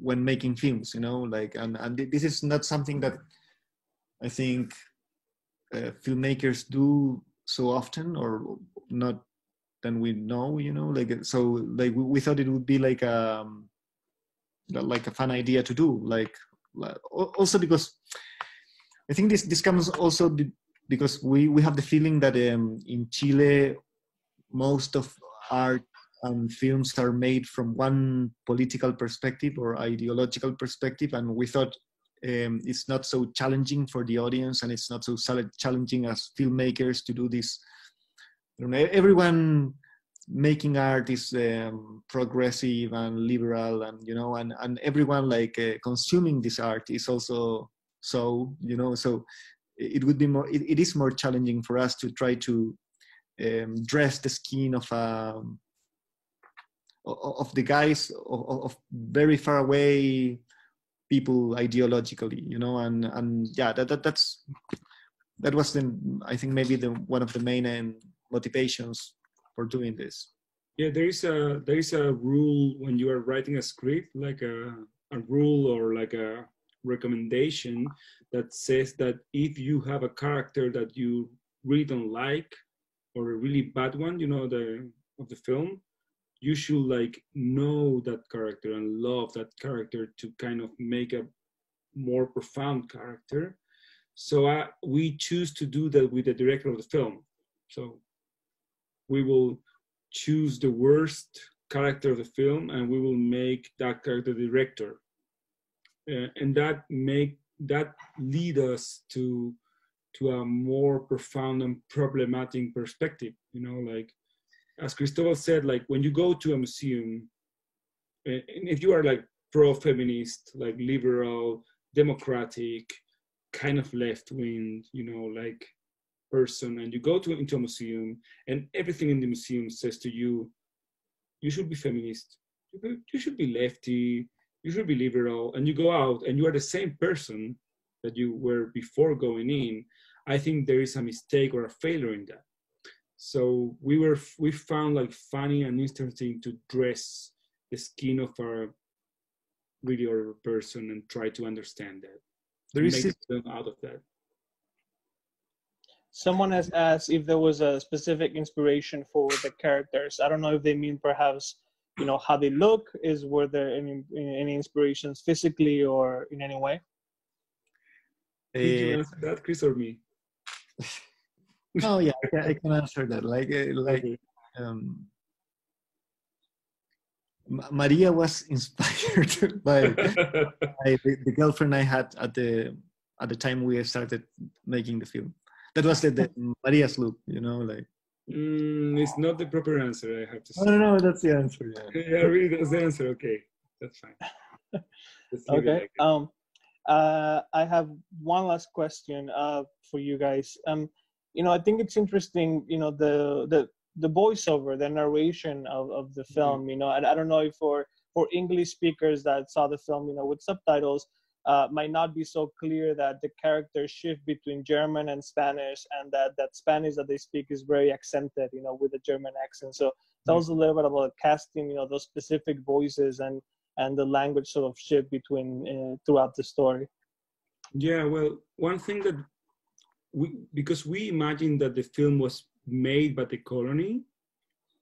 when making films you know like and and this is not something that i think uh, filmmakers do so often or not than we know you know like so like we, we thought it would be like a um, like a fun idea to do like also because i think this this comes also because we we have the feeling that um, in chile most of art and films are made from one political perspective or ideological perspective and we thought um, it's not so challenging for the audience and it's not so challenging as filmmakers to do this. Everyone making art is um, progressive and liberal and you know and, and everyone like uh, consuming this art is also so you know so it would be more it, it is more challenging for us to try to um, dress the skin of um, of the guys of, of, very far away people ideologically you know and and yeah that, that that's that was the i think maybe the one of the main um, motivations for doing this. Yeah there is a there is a rule when you are writing a script like a a rule or like a recommendation that says that if you have a character that you really don't like or a really bad one, you know, the of the film, you should like know that character and love that character to kind of make a more profound character. So I, we choose to do that with the director of the film. So we will choose the worst character of the film and we will make that character director. Uh, and that make that lead us to to a more profound and problematic perspective you know like as cristobal said like when you go to a museum eh, and if you are like pro-feminist like liberal democratic kind of left-wing you know like person and you go to into a museum and everything in the museum says to you you should be feminist. You should be lefty. You should be liberal. And you go out and you are the same person that you were before going in. I think there is a mistake or a failure in that. So we were we found like funny and interesting to dress the skin of a really other person and try to understand that. There is make out of that. Someone has asked if there was a specific inspiration for the characters. I don't know if they mean perhaps you know how they look. Is were there any any inspirations physically or in any way? Did you eh, answer that, Chris, or me? <laughs> oh yeah, I can, answer that. Like uh, like um, Maria was <laughs> inspired by, by the, the, girlfriend I had at the at the time we started making the film. That was the, the <laughs> Maria's look, you know, like. Mm, it's not the proper answer. I have to say. No, no, no that's the answer. Yeah, <laughs> yeah really, that's the answer. Okay, that's fine. okay. Like um, uh, I have one last question uh, for you guys. Um, you know, I think it's interesting. You know, the the the voiceover, the narration of, of the film. You know, and I don't know if for for English speakers that saw the film, you know, with subtitles, uh, might not be so clear that the characters shift between German and Spanish, and that that Spanish that they speak is very accented, you know, with a German accent. So tell us a little bit about casting, you know, those specific voices and and the language sort of shift between uh, throughout the story. Yeah, well, one thing that we because we imagined that the film was made by the colony,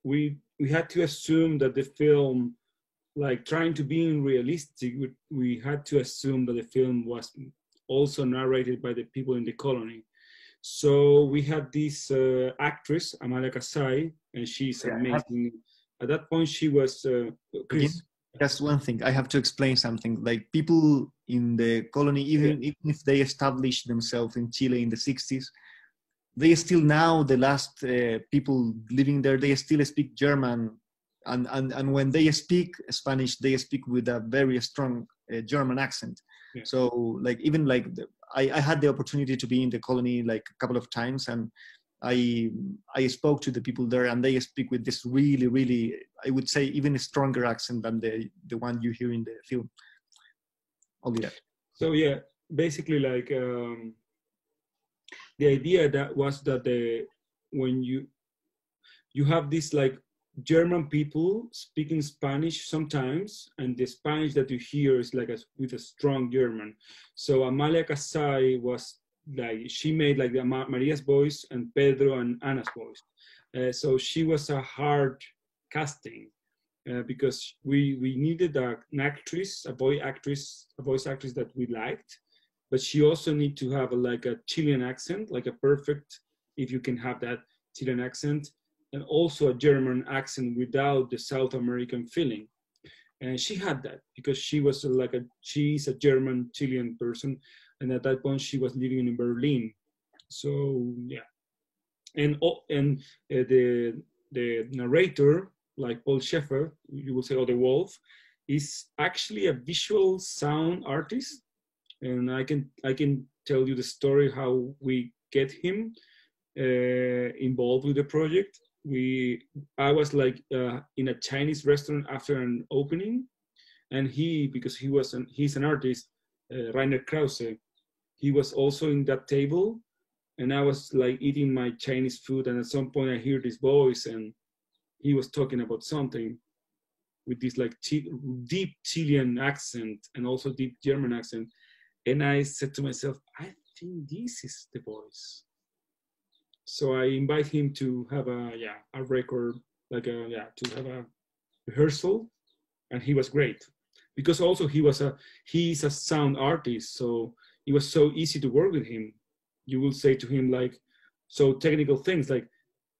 we we had to assume that the film, like trying to be realistic, we, we had to assume that the film was also narrated by the people in the colony. So we had this uh, actress Amalia Kassai, and she's yeah, amazing. At that point, she was uh, Chris, just one thing i have to explain something like people in the colony even, yeah. even if they established themselves in chile in the 60s they still now the last uh, people living there they still speak german and, and and when they speak spanish they speak with a very strong uh, german accent yeah. so like even like the, I, I had the opportunity to be in the colony like a couple of times and I I spoke to the people there, and they speak with this really, really, I would say, even a stronger accent than the the one you hear in the film. Only that. So yeah, basically, like um, the idea that was that the when you you have this like German people speaking Spanish sometimes, and the Spanish that you hear is like a, with a strong German. So Amalia Kassai was like she made like the Maria's voice and Pedro and Anna's voice. Uh, so she was a hard casting uh, because we we needed a, an actress, a boy actress, a voice actress that we liked, but she also need to have a, like a Chilean accent, like a perfect, if you can have that Chilean accent, and also a German accent without the South American feeling. And she had that because she was like a she's a German Chilean person, and at that point she was living in Berlin. So yeah, and oh, and uh, the the narrator, like Paul Schaefer, you will say, or the Wolf, is actually a visual sound artist, and I can I can tell you the story how we get him uh, involved with the project. We I was like uh, in a Chinese restaurant after an opening, and he because he was an he's an artist, uh, Rainer Krause he was also in that table and I was like eating my Chinese food and at some point I hear this voice and he was talking about something with this like deep Chilean accent and also deep German accent and I said to myself I think this is the voice. So I invite him to have a yeah a record like a yeah to have a rehearsal and he was great because also he was a he's a sound artist so it was so easy to work with him. You will say to him like so technical things like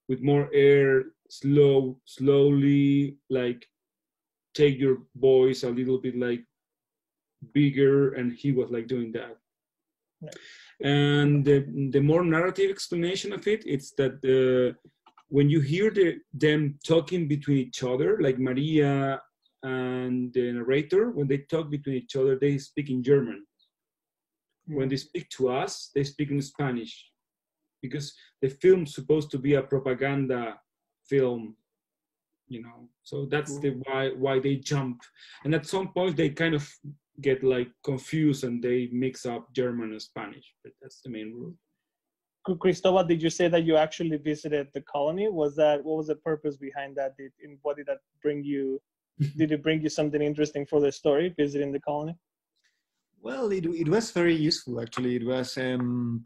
with more air, slow, slowly, like take your voice a little bit like bigger, and he was like doing that. And the, the more narrative explanation of it, it's that the, when you hear the, them talking between each other, like Maria and the narrator, when they talk between each other, they speak in German when they speak to us, they speak in Spanish because the film's supposed to be a propaganda film, you know. So that's the mm. why why they jump, and at some point they kind of get like confused and they mix up German and Spanish. But that's the main rule. Cristobal, did you say that you actually visited the colony? Was that what was the purpose behind that? Did in what did that bring you? <laughs> did it bring you something interesting for the story visiting the colony? Well, it, it was very useful actually. It was um,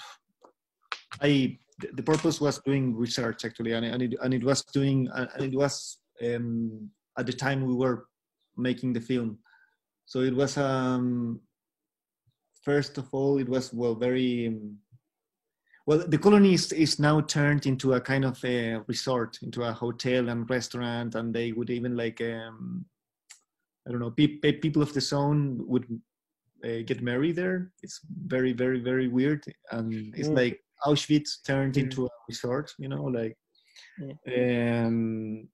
I the purpose was doing research actually, and, and it and it was doing and it was um, at the time we were making the film. So it was um, first of all it was well very um, well the colony is, is now turned into a kind of a resort into a hotel and restaurant and they would even like um, i don't know pe- people of the zone would uh, get married there. It's very, very, very weird, and it's mm. like Auschwitz turned mm. into a resort. You know, like, um,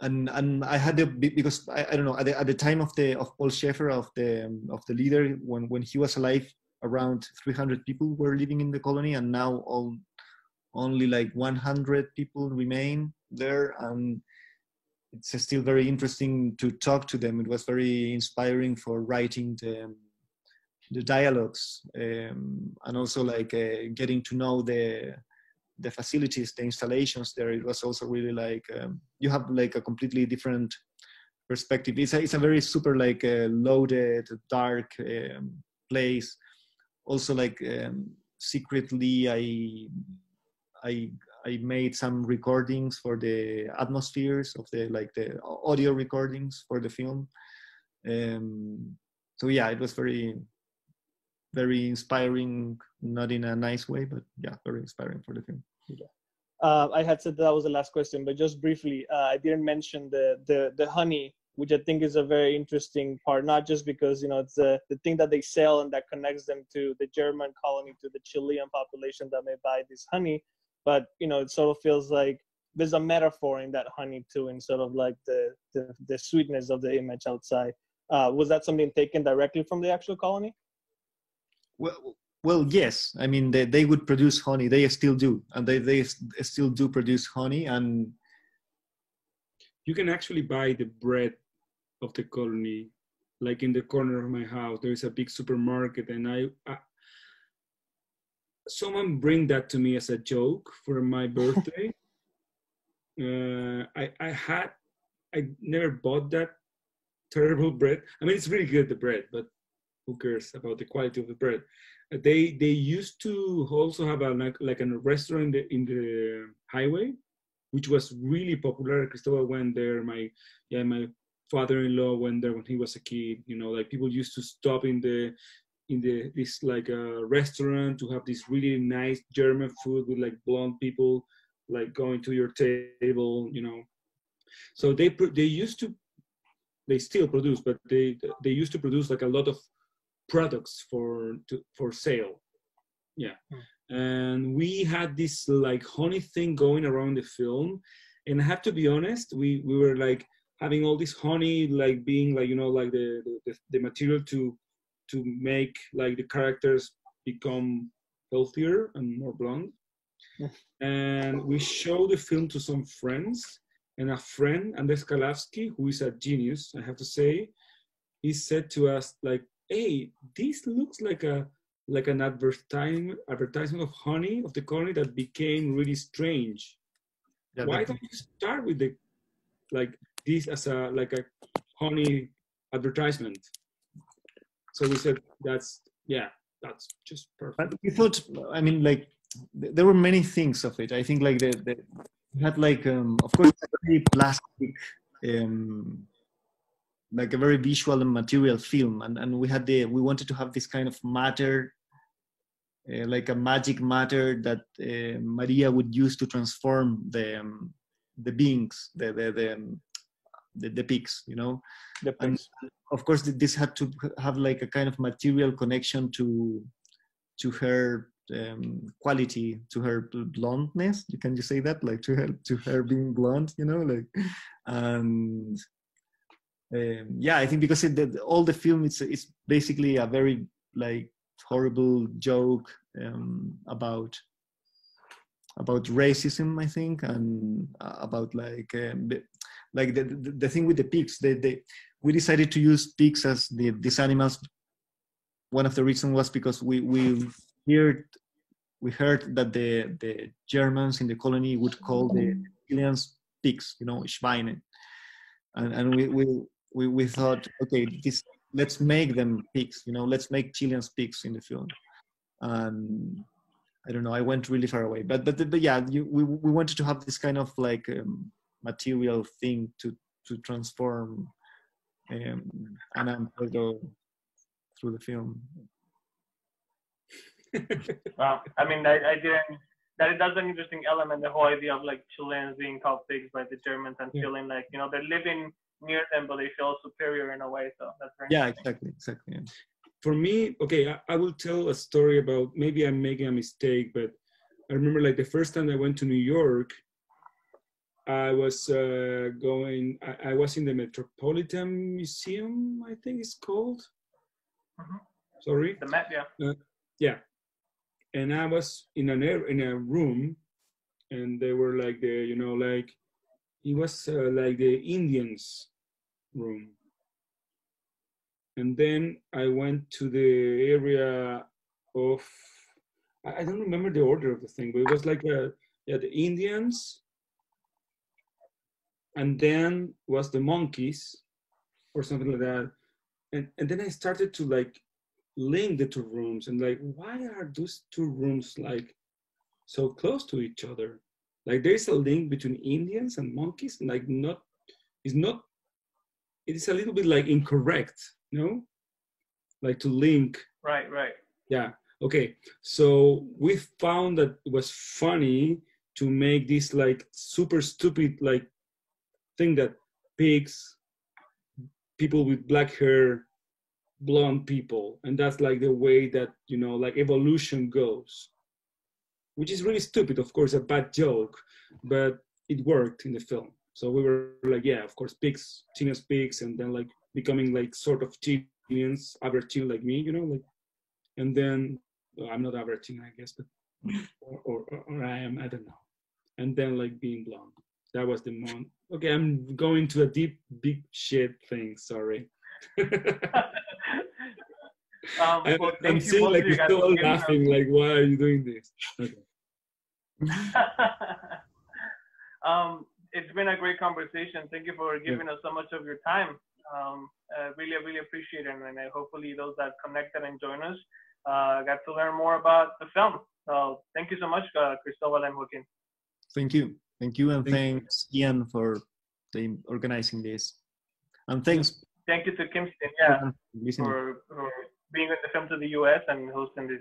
and and I had the because I, I don't know at the, at the time of the of Paul Schaefer of the of the leader when when he was alive, around 300 people were living in the colony, and now all only like 100 people remain there and it's still very interesting to talk to them. It was very inspiring for writing the the dialogues um, and also like uh, getting to know the the facilities, the installations there. It was also really like um, you have like a completely different perspective. It's a it's a very super like uh, loaded, dark um, place. Also like um, secretly, I I I made some recordings for the atmospheres of the like the audio recordings for the film. Um, so yeah, it was very very inspiring, not in a nice way, but yeah, very inspiring for the film. Yeah. Uh, I had said that, was the last question, but just briefly, uh, I didn't mention the, the the honey, which I think is a very interesting part. Not just because you know it's the the thing that they sell and that connects them to the German colony, to the Chilean population that may buy this honey, but you know it sort of feels like there's a metaphor in that honey too, in sort of like the the, the sweetness of the image outside. Uh, was that something taken directly from the actual colony? Well, well, yes. I mean, they, they would produce honey. They still do, and they they still do produce honey. And you can actually buy the bread of the colony, like in the corner of my house. There is a big supermarket, and I, I someone bring that to me as a joke for my <laughs> birthday. uh, I I had I never bought that terrible bread. I mean, it's really good the bread, but who cares about the quality of the bread? Uh, they they used to also have a like, like a restaurant in the, in the highway, which was really popular. Cristobal went there. My yeah, my father-in-law went there when he was a kid. You know, like people used to stop in the in the this like a restaurant to have this really nice German food with like blonde people like going to your table. You know, so they they used to they still produce, but they they used to produce like a lot of products for to, for sale yeah hmm. and we had this like honey thing going around the film and i have to be honest we we were like having all this honey like being like you know like the the, the material to to make like the characters become healthier and more blonde <laughs> and we show the film to some friends and a friend andres Kalawski who is a genius i have to say he said to us like hey, this looks like a like an advertisement advertisement of honey of the colony that became really strange. Yeah, Why don't you start with the like this as a like a honey advertisement? So we said that's yeah, that's just perfect. we thought, I mean, like there were many things of it. I think like the, the had like um, of course very plastic um, like a very visual and material film and, and we had the we wanted to have this kind of matter uh, like a magic matter that uh, maria would use to transform the um, the beings the the the, um, the, the pigs you know? The and of course this had to have like a kind of material connection to to her um, quality to her blondness you can you say that like to her to her being blonde you know like and um, yeah, I think because it, the, all the film it's it's basically a very like horrible joke um, about about racism, I think, and uh, about like um, like the, the, the thing with the pigs. They, they we decided to use pigs as the, these animals. One of the reasons was because we we heard we heard that the the Germans in the colony would call the Chileans pigs, you know, Schweine, and and we we we, we thought, okay, this let's make them pigs, you know, let's make Chileans pigs in the film. And I don't know, I went really far away, but but but yeah, you, we we wanted to have this kind of like um, material thing to to transform um, Ana through the film. <laughs> wow, I mean, I, I didn't. That that's an interesting element. The whole idea of like Chileans being called pigs by the Germans and yeah. feeling like you know they're living near them, but they feel superior in a way. So that's very yeah, exactly, exactly. Yeah. For me, okay, I, I, will tell a story about maybe I'm making a mistake, but I remember like the first time I went to New York, I was uh, going. I, I, was in the Metropolitan Museum, I think it's called. Mm-hmm. Sorry. The Met, yeah. Uh, yeah, and I was in an air in a room and they were like the you know like it was uh, like the Indians room. And then I went to the area of I don't remember the order of the thing, but it was like a, yeah the Indians, and then was the monkeys or something like that. And and then I started to like link the two rooms and like why are those two rooms like so close to each other? Like there is a link between Indians and monkeys, and like not it's not it is a little bit like incorrect, no? Like to link Right, right. yeah. Okay. So we found that it was funny to make this like super stupid like thing that pigs, people with black hair, blonde people, and that's like the way that you know like evolution goes, which is really stupid. Of course, a bad joke, but it worked in the film. So we were like, yeah, of course, pigs, Chilean pigs, and then like becoming like sort of Chileans, average like me, you know, like and then well, I'm not averaging, I guess, but or, or or I am, I don't know. And then like being blonde. That was the month. Okay, I'm going to a deep, big shit thing. Sorry. <laughs> Um, I, well, I'm thank you seeing like of you you're still giving us- laughing. Like, why are you doing this? Okay. <laughs> um, it's been a great conversation. Thank you for giving us so much of your time. Um, uh, really, really appreciate it, and I hopefully those that connected and joined us uh, got to learn more about the film. So thank you so much, uh, Cristóbal and Joaquín. Thank you. Thank you. And Thank you. thanks, Ian, for the organizing this. And thanks Thank you to KimStim, yeah, for for, for being in the film to the U.S. and hosting this